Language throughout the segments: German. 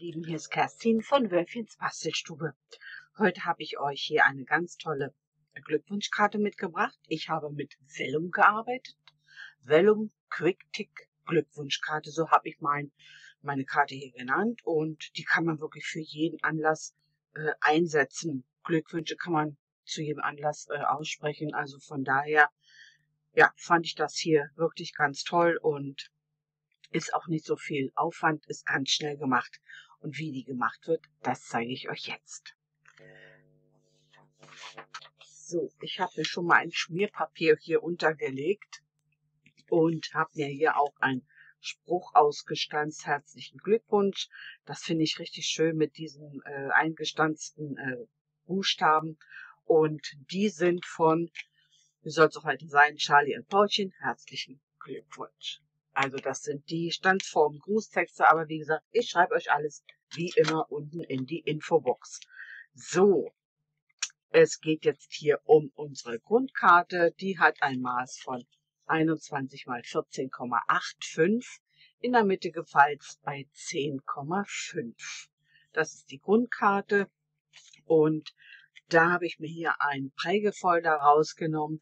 Lieben, hier ist Kerstin von Wölfchens Bastelstube. Heute habe ich euch hier eine ganz tolle Glückwunschkarte mitgebracht. Ich habe mit Vellum gearbeitet. Vellum Quick Tick Glückwunschkarte, so habe ich mein, meine Karte hier genannt. Und die kann man wirklich für jeden Anlass äh, einsetzen. Glückwünsche kann man zu jedem Anlass äh, aussprechen. Also von daher, ja, fand ich das hier wirklich ganz toll und ist auch nicht so viel Aufwand, ist ganz schnell gemacht. Und wie die gemacht wird, das zeige ich euch jetzt. So, ich habe mir schon mal ein Schmierpapier hier untergelegt und habe mir hier auch ein Spruch ausgestanzt. Herzlichen Glückwunsch. Das finde ich richtig schön mit diesen äh, eingestanzten äh, Buchstaben. Und die sind von, wie soll es auch heute sein, Charlie und Paulchen. Herzlichen Glückwunsch. Also das sind die Standsformen, Grußtexte, aber wie gesagt, ich schreibe euch alles wie immer unten in die Infobox. So, es geht jetzt hier um unsere Grundkarte. Die hat ein Maß von 21 mal 14,85. In der Mitte gefalzt bei 10,5. Das ist die Grundkarte. Und da habe ich mir hier einen Prägefolder rausgenommen.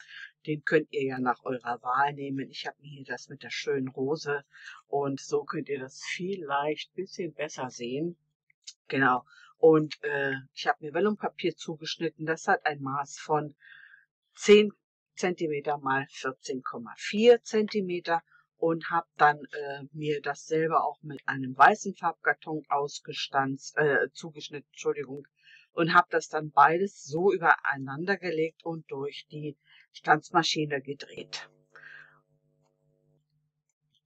Den könnt ihr ja nach eurer Wahl nehmen. Ich habe mir hier das mit der schönen Rose und so könnt ihr das vielleicht bisschen besser sehen. Genau. Und äh, ich habe mir Vellumpapier zugeschnitten. Das hat ein Maß von 10 cm mal 14,4 cm und habe dann äh, mir das selber auch mit einem weißen Farbkarton ausgestanzt, äh, zugeschnitten, Entschuldigung, und habe das dann beides so übereinander gelegt und durch die Stanzmaschine gedreht.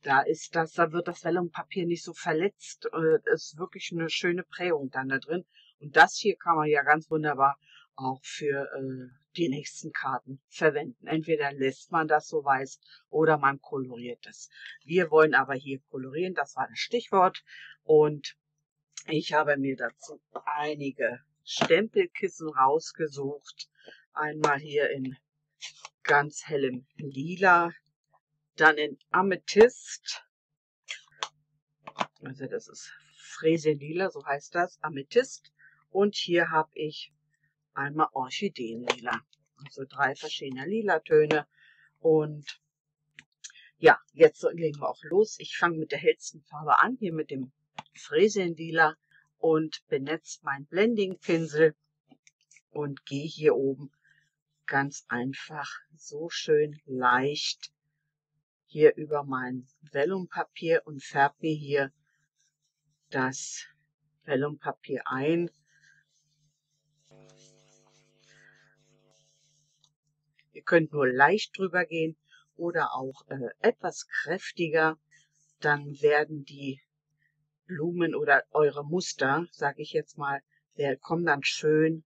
Da ist das, da wird das Vellumpapier nicht so verletzt. Es ist wirklich eine schöne Prägung dann da drin. Und das hier kann man ja ganz wunderbar auch für äh, die nächsten Karten verwenden. Entweder lässt man das so weiß oder man koloriert es. Wir wollen aber hier kolorieren, das war das Stichwort. Und ich habe mir dazu einige Stempelkissen rausgesucht. Einmal hier in ganz hellem Lila, dann in Amethyst. Also das ist Fräse-Lila, so heißt das, Amethyst. Und hier habe ich einmal Orchideenlila. Also drei verschiedene Lila-Töne. Und ja, jetzt legen wir auch los. Ich fange mit der hellsten Farbe an, hier mit dem Fräse-Lila und benetze meinen Blending-Pinsel und gehe hier oben ganz einfach so schön leicht hier über mein Vellumpapier und färbe mir hier das Vellumpapier ein. Ihr könnt nur leicht drüber gehen oder auch äh, etwas kräftiger. Dann werden die Blumen oder eure Muster, sage ich jetzt mal, der kommen dann schön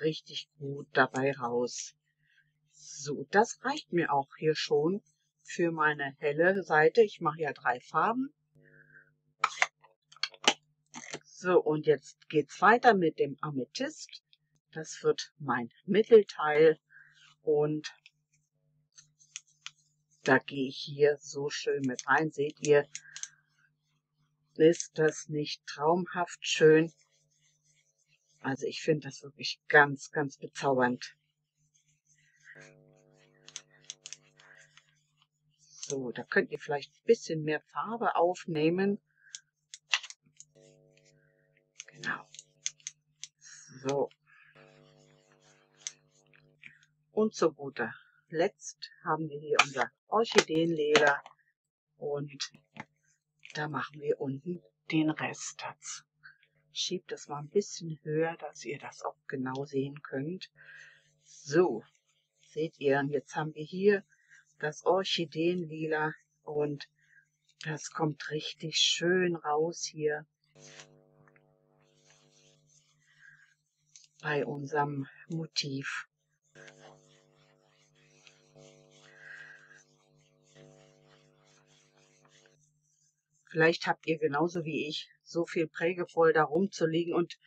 richtig gut dabei raus. So, das reicht mir auch hier schon für meine helle Seite. Ich mache ja drei Farben. So, und jetzt geht's weiter mit dem Amethyst. Das wird mein Mittelteil und da gehe ich hier so schön mit rein. Seht ihr, ist das nicht traumhaft schön? Also ich finde das wirklich ganz, ganz bezaubernd. So, da könnt ihr vielleicht ein bisschen mehr Farbe aufnehmen. Genau. So. Und zu guter Letzt haben wir hier unser Orchideenleder und da machen wir unten den Rest dazu. Schiebt das mal ein bisschen höher, dass ihr das auch genau sehen könnt. So, seht ihr, jetzt haben wir hier das Orchideenlila und das kommt richtig schön raus hier bei unserem Motiv. Vielleicht habt ihr genauso wie ich so viel Prägefolder rumzuliegen und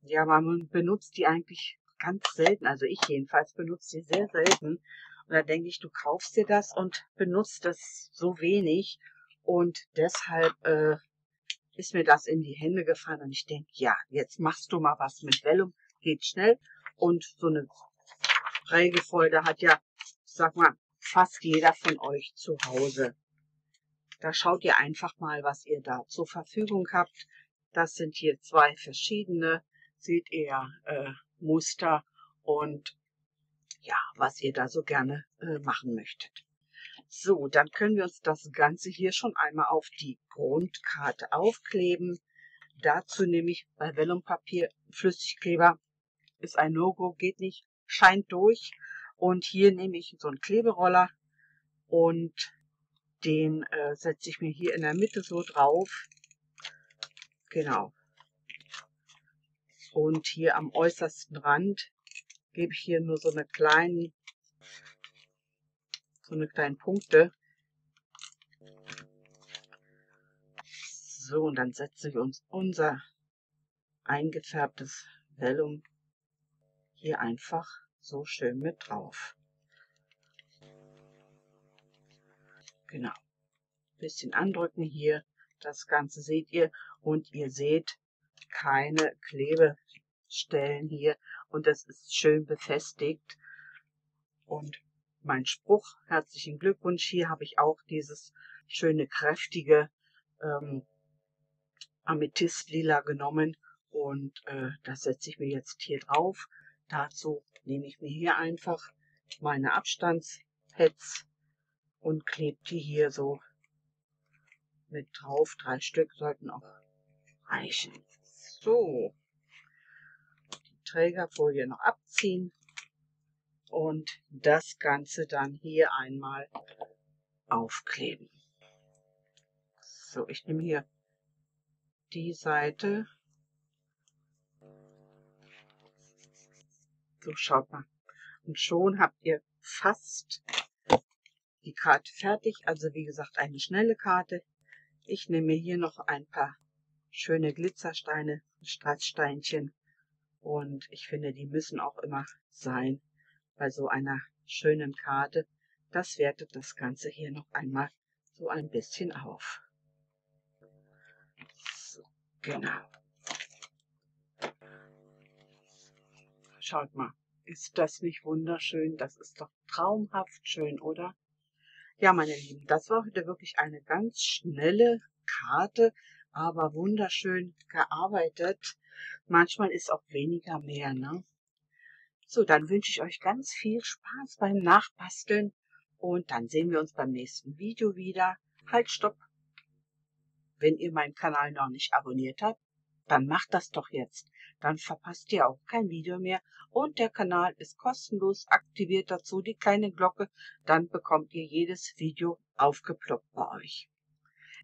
ja, man benutzt die eigentlich ganz selten. Also ich jedenfalls benutze die sehr selten. Und da denke ich, du kaufst dir das und benutzt das so wenig. Und deshalb, äh, ist mir das in die Hände gefallen und ich denke, ja, jetzt machst du mal was mit Vellum, geht schnell. Und so eine Prägefolge hat ja, sag mal, fast jeder von euch zu Hause. Da schaut ihr einfach mal, was ihr da zur Verfügung habt. Das sind hier zwei verschiedene, seht ihr, äh, Muster und ja, was ihr da so gerne äh, machen möchtet. So, dann können wir uns das Ganze hier schon einmal auf die Grundkarte aufkleben. Dazu nehme ich bei Vellumpapier Flüssigkleber. Ist ein No-Go, geht nicht, scheint durch. Und hier nehme ich so einen Kleberoller und den äh, setze ich mir hier in der Mitte so drauf. Genau. Und hier am äußersten Rand gebe ich hier nur so eine kleinen so eine kleinen Punkte. So, und dann setze ich uns unser eingefärbtes Vellum hier einfach so schön mit drauf. Genau. Bisschen andrücken hier. Das Ganze seht ihr. Und ihr seht keine Klebestellen hier. Und das ist schön befestigt. Und mein Spruch. Herzlichen Glückwunsch. Hier habe ich auch dieses schöne, kräftige ähm, Amethyst-Lila genommen und äh, das setze ich mir jetzt hier drauf. Dazu nehme ich mir hier einfach meine Abstandspads und klebe die hier so mit drauf. Drei Stück sollten auch reichen. So, die Trägerfolie noch abziehen und das Ganze dann hier einmal aufkleben. So, ich nehme hier die Seite. So, schaut mal. Und schon habt ihr fast die Karte fertig. Also wie gesagt, eine schnelle Karte. Ich nehme hier noch ein paar schöne Glitzersteine, Strasssteinchen. Und ich finde, die müssen auch immer sein bei so einer schönen Karte. Das wertet das Ganze hier noch einmal so ein bisschen auf. So, genau. Schaut mal, ist das nicht wunderschön? Das ist doch traumhaft schön, oder? Ja, meine Lieben, das war heute wirklich eine ganz schnelle Karte, aber wunderschön gearbeitet. Manchmal ist auch weniger mehr, ne? So, dann wünsche ich euch ganz viel Spaß beim Nachbasteln und dann sehen wir uns beim nächsten Video wieder. Halt, stopp! Wenn ihr meinen Kanal noch nicht abonniert habt, dann macht das doch jetzt. Dann verpasst ihr auch kein Video mehr und der Kanal ist kostenlos. Aktiviert dazu die kleine Glocke, dann bekommt ihr jedes Video aufgeploppt bei euch.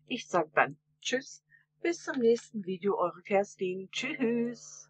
Ich sage dann Tschüss, bis zum nächsten Video, eure Kerstin. Tschüss!